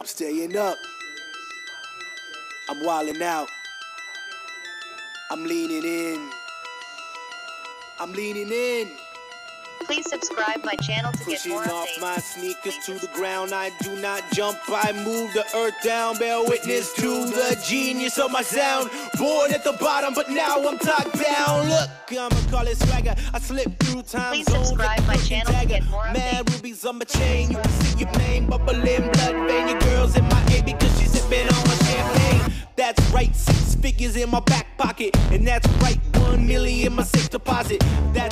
I'm staying up. I'm wilding out. I'm leaning in. I'm leaning in. Please subscribe my channel to get Pushing more off updates. my sneakers to the ground. I do not jump. I move the earth down. Bear witness to the genius of my sound. Born at the bottom, but now I'm top down. Look, I'ma call it swagger. I slip through time Please zones subscribe my channel to Dagger. get more Mad rubies on my chain. You can see your name bubbling, blood Six figures in my back pocket, and that's right, one million in my safe deposit. That's